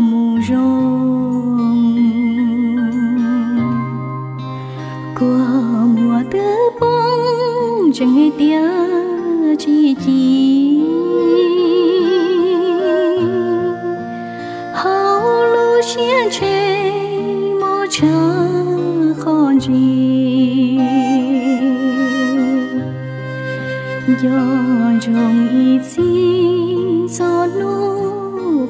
mù rong qua mùa tứ bông chẳng hay tia chi chi. Hao lu xia chê mô cha khó gì. Do gió nỗi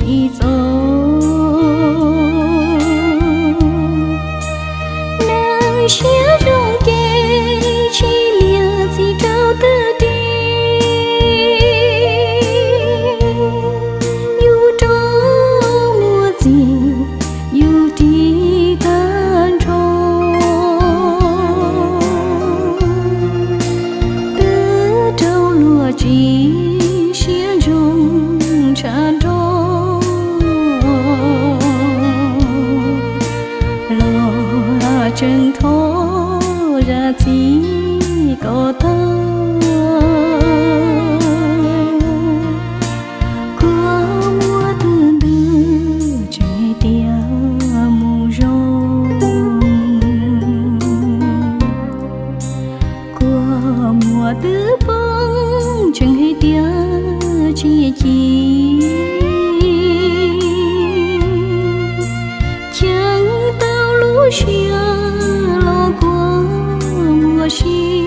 chỉ dấu. Nàng xia rong kê chỉ lìa gì trao tư đi. Yêu cho mùa gì yêu đi tan trôi từ trâu lùa chỉ chân thô ra chỉ có thơ mùa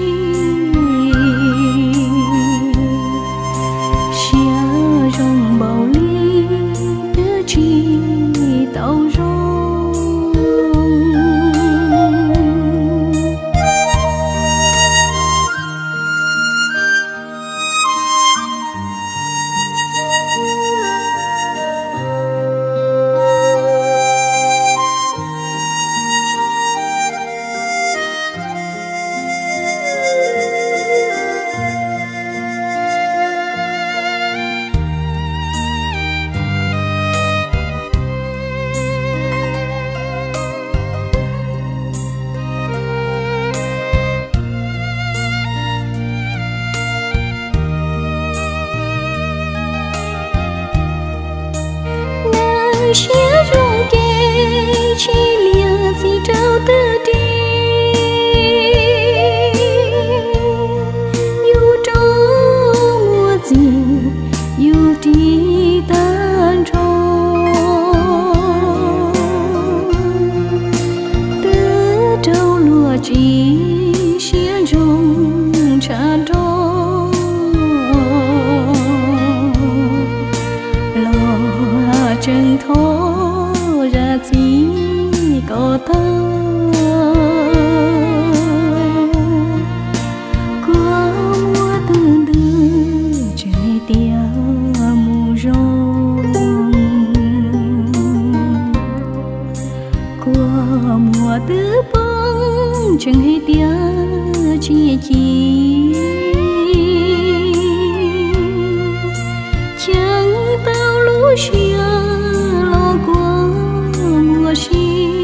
xia rung kê chi lia gì trao tư đi yêu cho mùa gì yêu đi tan trôi từ trâu lúa chỉ lo chân ra chỉ có ta, qua mùa từ từ trời tia mù rông qua mùa từ bóng chẳng hay tia chi chi. Chẳng tao lúa xia 心。